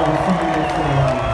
お急ぎです。